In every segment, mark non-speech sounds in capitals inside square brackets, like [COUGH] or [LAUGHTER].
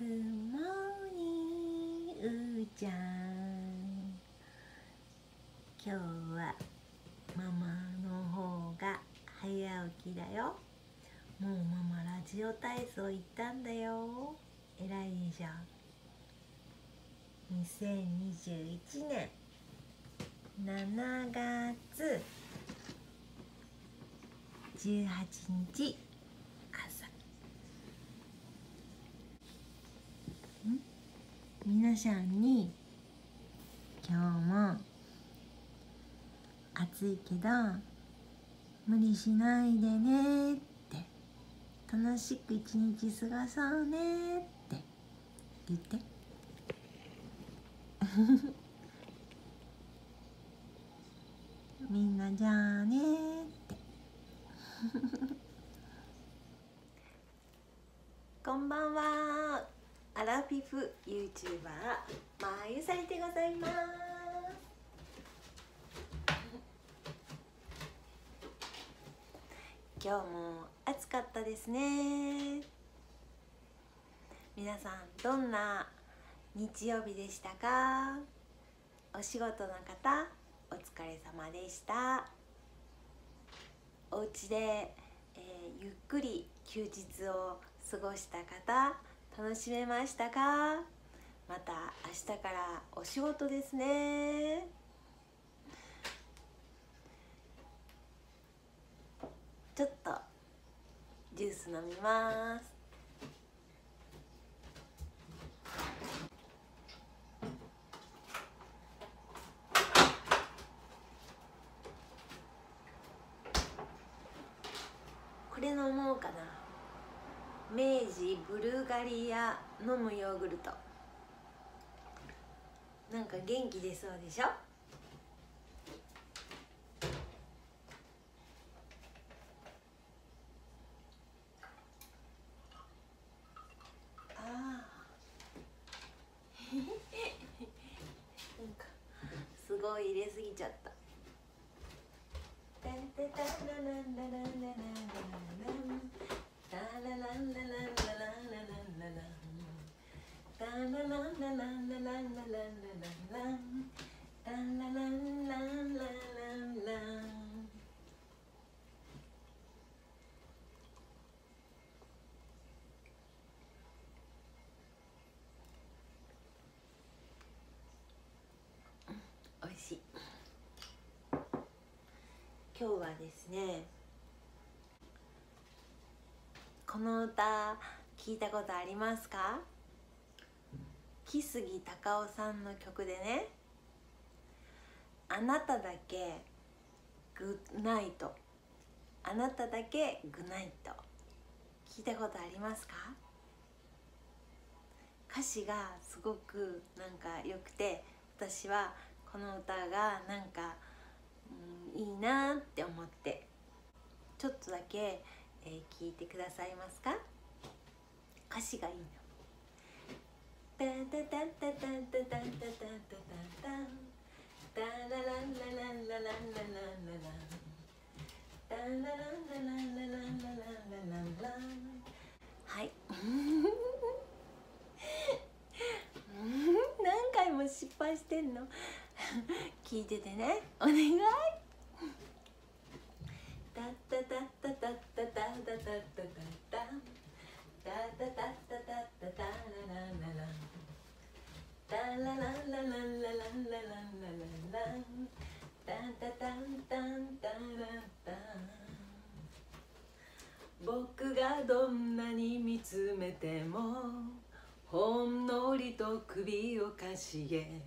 グモーニングうーちゃん。今日はママの方が早起きだよ。もうママラジオ体操行ったんだよ。偉いでしょ2021年7月18日。皆さんに今日も暑いけど無理しないでねって。楽しく一日過ごそうねって。言って。みんなじゃあねって。こんばんは。アラフィフ YouTuber まゆさりでございます。今日も暑かったですね。皆さんどんな日曜日でしたか？お仕事の方お疲れ様でした。お家で、えー、ゆっくり休日を過ごした方楽しめましたか？また明日からお仕事ですね。ちょっとジュース飲みます。これ飲もうかな。明治ブルガリア飲むヨーグルト。なんか元気出そうでしょあーなんかすごい入れすぎちゃったタンタタラランラランラランラランタラランラランラランラランラランタラランラランラランラランラランラランタラランランランランおいしい今日はですねこの歌聞いたことありますか？木杉隆夫さんの曲でね「あなただけグッナイト」「あなただけグナイト」聞いたことありますか？歌詞がすごくなんか良くて私はこの歌がなんか、うん、いいなって思って。ちょっとだけ、えー、聞いてくださいますか？歌詞がいいの。タタタタタタタタタタタン。タラランラランラランラララタラララランラランラランラランランはい何回も失敗してんの聞いててねお願い僕がどんなに見つめてもほんのりと首をかしげ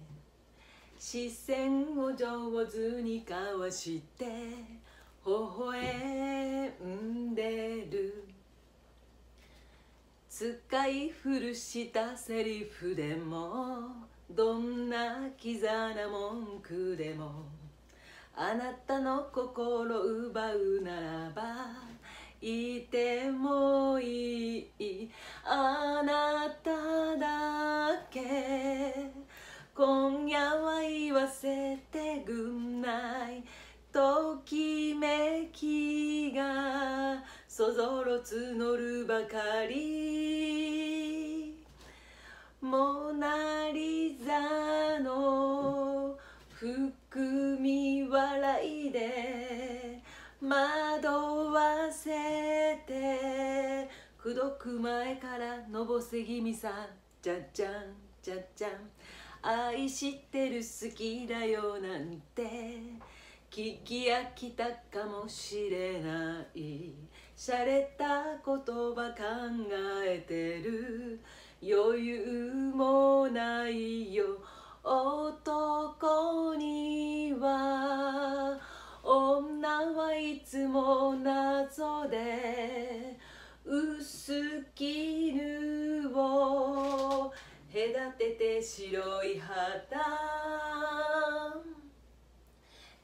視線を上手にかわして微笑んでる。使い古したセリフでもどんなキザな文句でもあなたの心奪うならばいてもいい。あなただけ。今夜は言わせてぐんない。ときめきがそぞろ募るばかり。モナ・リザの含み笑いで惑わせて口説く前からのぼせ気味さじゃじゃんじゃじゃん。愛してる好きだよなんて。聞き飽きたかもしれない。洒落た言葉考えてる。余裕もないよ。男には女はいつも謎で。薄絹を隔てて白い肌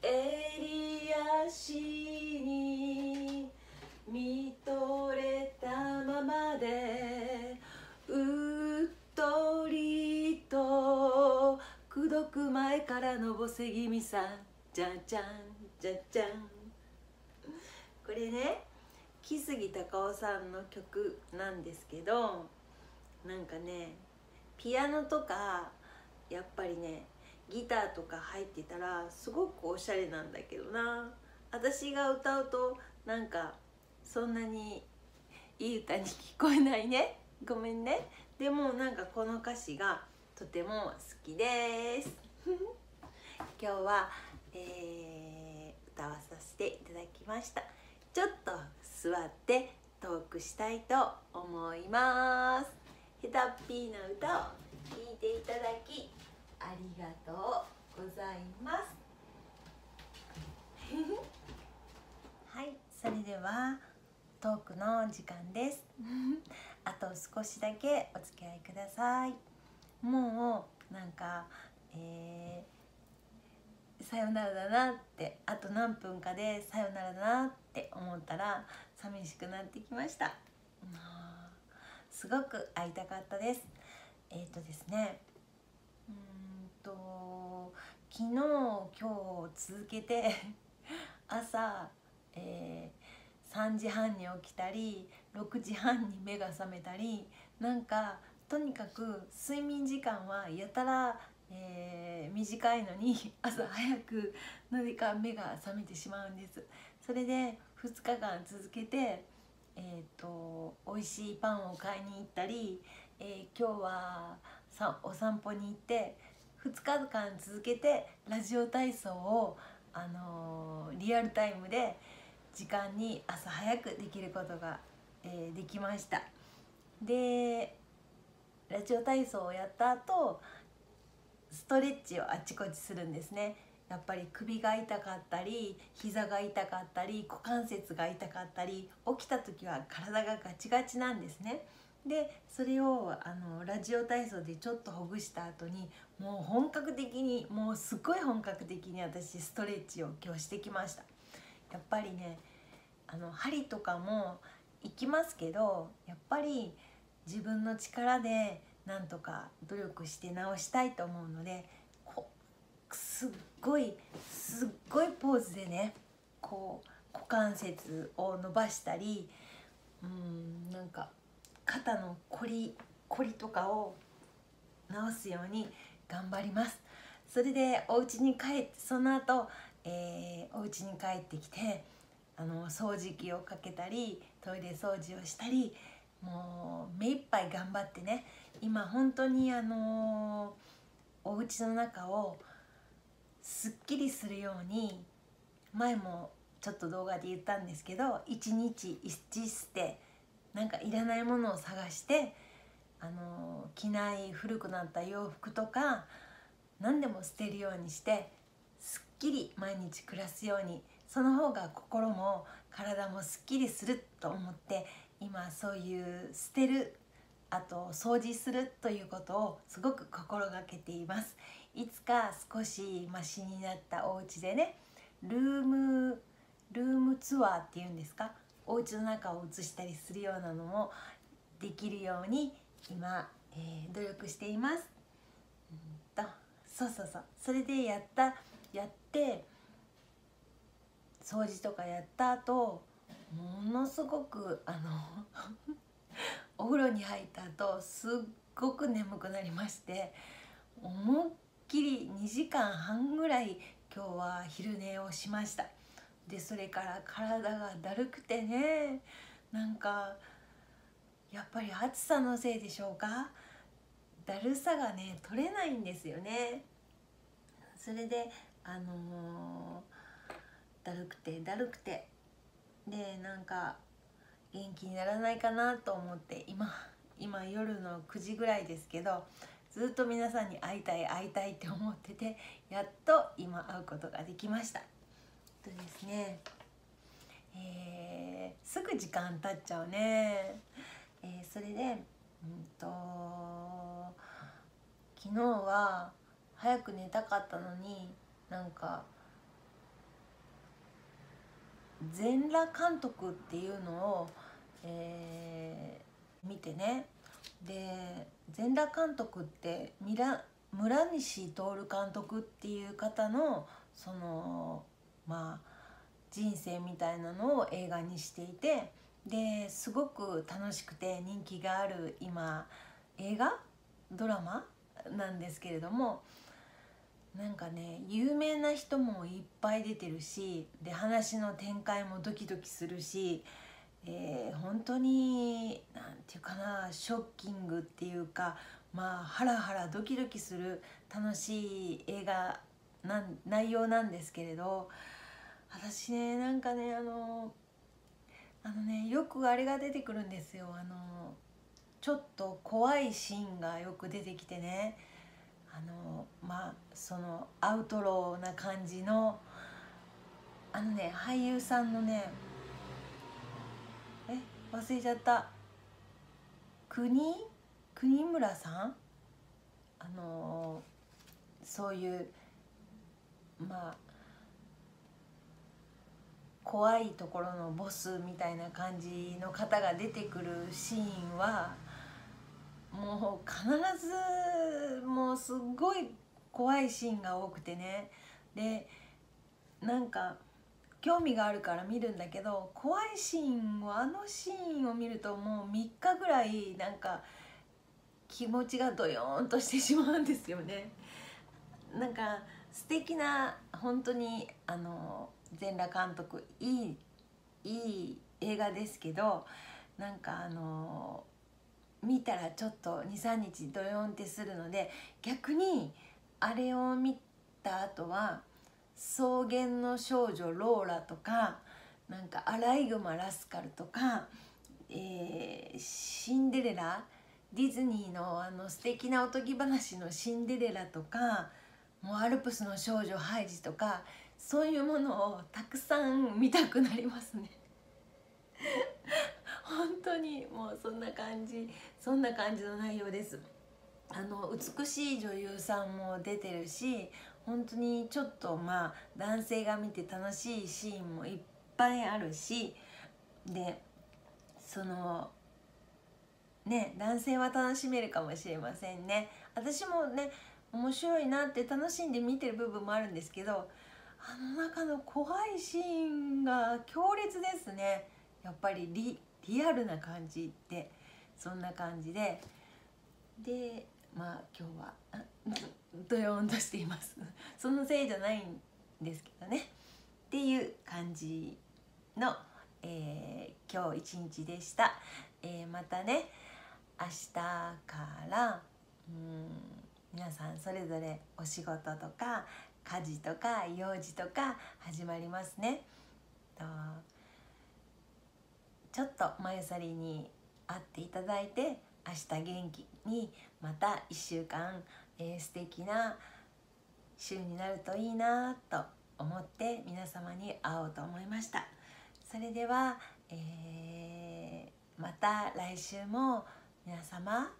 襟足に見とれたままでうっとりと口説く前からのぼせ気味さじゃじゃんじゃじゃん。これね木杉隆夫さんの曲なんですけどなんかねピアノとかやっぱりねギターとか入ってたらすごくおしゃれなんだけどな。私が歌うとなんかそんなにいい歌に聞こえないね。ごめんね。でもなんかこの歌詞がとても好きです。[LAUGHS] 今日は、えー、歌わさせていただきました。ちょっと座ってトークしたいと思います。ヘタッピーな歌を聴いていただきありがとうございます。[LAUGHS] はいそれではトークの時間です。あと少しだけお付き合いください。もうなんか、えー、さよならだなってあと何分かでさよならだなって思ったら寂しくなってきました。すごく会いたかったです。えっ、ー、とですねと昨日今日続けて [LAUGHS] 朝、えー、3時半に起きたり6時半に目が覚めたりなんかとにかく睡眠時間はやたら、えー、短いのに [LAUGHS] 朝早くなぜか目が覚めてしまうんです。それで2日間続けてえーと、と美味しいパンを買いに行ったり、えー、今日はさお散歩に行って2日間続けてラジオ体操を、あのー、リアルタイムで時間に朝早くできることが、えー、できました。でラジオ体操をやった後ストレッチをあちこちするんですね。やっぱり首が痛かったり膝が痛かったり股関節が痛かったり起きた時は体がガチガチなんですね。でそれをあのラジオ体操でちょっとほぐした後にもう本格的にもうすごい本格的に私ストレッチを今日してきました。やっぱりねあの針とかも行きますけどやっぱり自分の力でなんとか努力して治したいと思うのですっごいすっごいポーズでねこう股関節を伸ばしたりうんなんか肩のこりこりとかを治すように頑張ります。それでお家に帰ってその後、えー、お家に帰ってきてあの掃除機をかけたりトイレ掃除をしたりもう目いっぱい頑張ってね今本当にあのー、お家の中をすっきりするように前もちょっと動画で言ったんですけど一日一捨てなんかいらないものを探してあの着ない古くなった洋服とか何でも捨てるようにしてすっきり毎日暮らすようにその方が心も体もすっきりすると思って今そういう捨てるあと掃除するということをすごく心がけています。いつか少しマシになったお家でねルームルームツアーっていうんですか？お家の中を映したりするようなのもできるように今、えー、努力しています。うんとそうそうそうそれでやったやって掃除とかやった後ものすごくあの [LAUGHS] お風呂に入った後すっごく眠くなりまして思いっきり2時間半ぐらい今日は昼寝をしましたでそれから体がだるくてねなんかやっぱり暑さのせいでしょうか？だるさがね取れないんですよね。それであのー、だるくてだるくて。でなんか元気にならないかなと思って今今夜の9時ぐらいですけどずっと皆さんに会いたい会いたいって思っててやっと今会うことができました。とですねえー、すぐ時間経っちゃうね、えー、それでうんと昨日は早く寝たかったのになんか全裸監督っていうのを、えー、見てね。で全裸監督って村村西徹監督っていう方のそのまあ人生みたいなのを映画にしていてですごく楽しくて人気がある今映画ドラマなんですけれどもなんかね有名な人もいっぱい出てるしで話の展開もドキドキするし、えー、本当に何て言うかなショッキングっていうかまあハラハラドキドキする楽しい映画な内容なんですけれど私ねなんかねあのあのねよくあれが出てくるんですよ。あのちょっと怖いシーンがよく出てきてね。あのまあそのアウトローな感じのあのね俳優さんのねえ忘れちゃった。国？国村さん？あのそういうまあ怖いところのボスみたいな感じの方が出てくるシーンはもう必ずもうすっごい怖いシーンが多くてねでなんか興味があるから見るんだけど怖いシーンをあのシーンを見るともう3日ぐらいなんか気持ちがドヨーンとしてしまうんですよね。なんか素敵な本当にあの全裸監督いいいい映画ですけどなんかあの見たらちょっと23日ドヨンってするので逆にあれを見た後は「草原の少女ローラ」とかなんか「アライグマラスカル」とか、えー、シンデレラディズニーのあの素敵なおとぎ話の「シンデレラ」とかもうアルプスの少女ハイジとかそういうものをたくさん見たくなりますね。[LAUGHS] 本当にもうそんな感じそんな感じの内容です。あの美しい女優さんも出てるし本当にちょっとまあ男性が見て楽しいシーンもいっぱいあるしでそのね男性は楽しめるかもしれませんね。私もね面白いなって楽しんで見てる部分もあるんですけどあの中の怖いシーンが強烈ですね。やっぱりリリアルな感じってそんな感じで。でまあ今日は [LAUGHS] ドヨーンとしています。そのせいじゃないんですけどね。っていう感じの、えー、今日一日でした、えー、またね明日からうん皆さんそれぞれお仕事とか家事とか用事とか始まりますね。ちょっとまゆさりに会っていただいて明日元気にまた1週間、えー、素敵な週になるといいなと思って皆様に会おうと思いましたそれでは、えー、また来週も皆様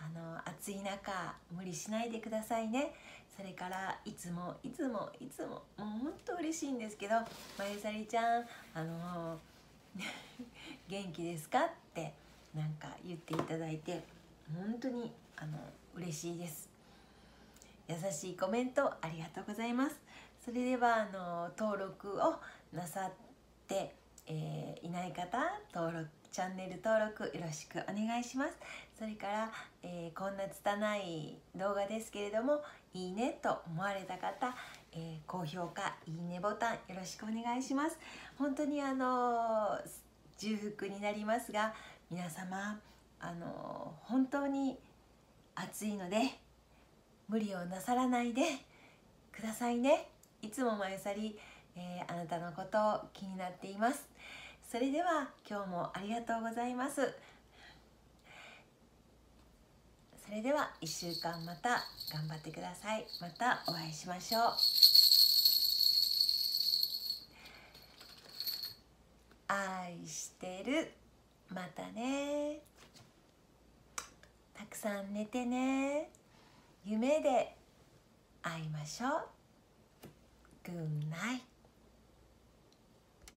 あの暑い中無理しないでくださいねそれからいつもいつもいつももうほんと嬉しいんですけど「まゆさりちゃんあの元気ですか?」ってなんか言っていただいて本当にあの嬉しいです優しいコメントありがとうございますそれではあの登録をなさって、えー、いない方登録チャンネル登録よろしくお願いします。それから、えーこんな拙い動画ですけれどもいいねと思われた方、えー高評価いいねボタンよろしくお願いします。本当にあのー重複になりますが皆様あのー本当に暑いので無理をなさらないでくださいね。いつもまゆさり、えーあなたのことを気になっています。それでは今日もありがとうございます。それでは1週間また頑張ってください。またお会いしましょう。愛してる。またね。たくさん寝てね。夢で会いましょう。Good night